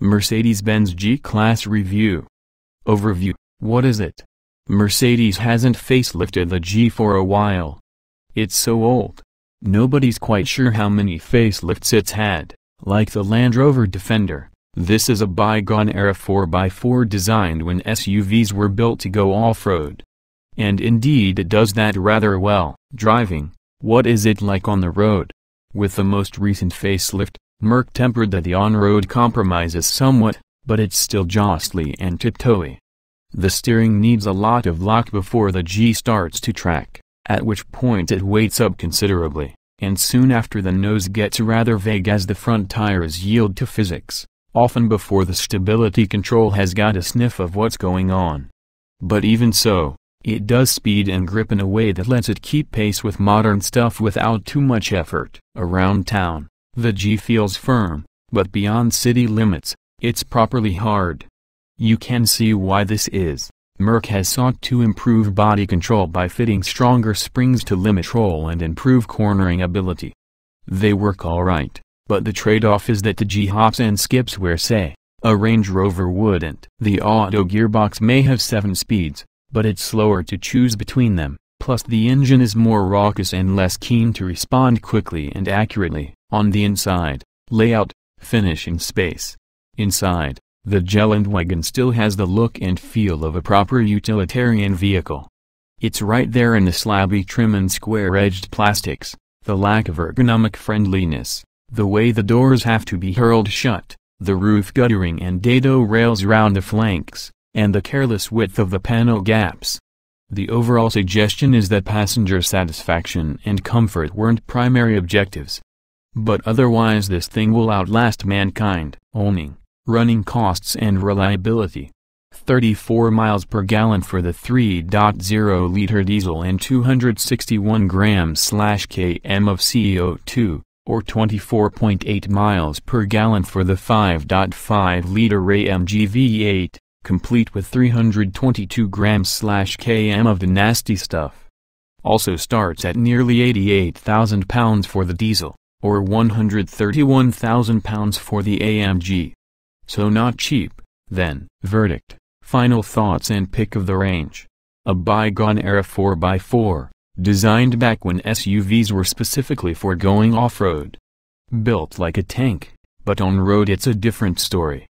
Mercedes-Benz G-Class Review Overview What is it? Mercedes hasn't facelifted the G for a while. It's so old. Nobody's quite sure how many facelifts it's had, like the Land Rover Defender. This is a bygone-era 4x4 designed when SUVs were built to go off-road. And indeed it does that rather well. Driving, what is it like on the road? With the most recent facelift, Merc tempered that the on-road compromises somewhat, but it's still jostly and tiptoey. The steering needs a lot of lock before the G starts to track, at which point it weights up considerably, and soon after the nose gets rather vague as the front tires yield to physics, often before the stability control has got a sniff of what's going on. But even so, it does speed and grip in a way that lets it keep pace with modern stuff without too much effort. Around town, the G feels firm, but beyond city limits, it's properly hard. You can see why this is. Merc has sought to improve body control by fitting stronger springs to limit roll and improve cornering ability. They work alright, but the trade-off is that the G hops and skips where say, a Range Rover wouldn't. The auto gearbox may have 7 speeds, but it's slower to choose between them, plus the engine is more raucous and less keen to respond quickly and accurately. On the inside, layout, finishing space. Inside, the Geländewagen still has the look and feel of a proper utilitarian vehicle. It's right there in the slabby trim and square-edged plastics, the lack of ergonomic friendliness, the way the doors have to be hurled shut, the roof guttering and dado rails round the flanks, and the careless width of the panel gaps. The overall suggestion is that passenger satisfaction and comfort weren't primary objectives, but otherwise this thing will outlast mankind. Owning, running costs and reliability. 34 miles per gallon for the 3.0-liter diesel and 261 grams km of CO2, or 24.8 miles per gallon for the 5.5-liter AMG V8, complete with 322 grams km of the nasty stuff. Also starts at nearly 88,000 pounds for the diesel or 131,000 pounds for the AMG. So not cheap, then. Verdict, final thoughts and pick of the range. A bygone era 4x4, designed back when SUVs were specifically for going off-road. Built like a tank, but on road it's a different story.